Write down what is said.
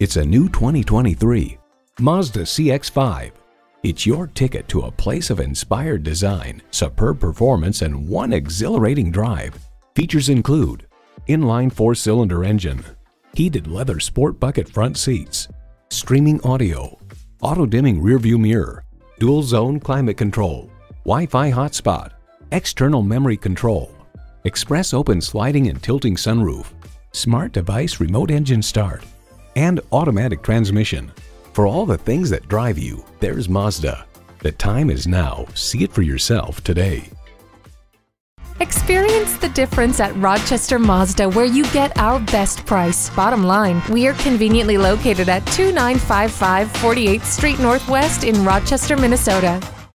It's a new 2023 Mazda CX-5. It's your ticket to a place of inspired design, superb performance, and one exhilarating drive. Features include inline four-cylinder engine, heated leather sport bucket front seats, streaming audio, auto-dimming rearview mirror, dual zone climate control, Wi-Fi hotspot, external memory control, express open sliding and tilting sunroof, smart device remote engine start, and automatic transmission. For all the things that drive you, there's Mazda. The time is now. See it for yourself today. Experience the difference at Rochester Mazda where you get our best price. Bottom line, we are conveniently located at 2955 48th Street Northwest in Rochester, Minnesota.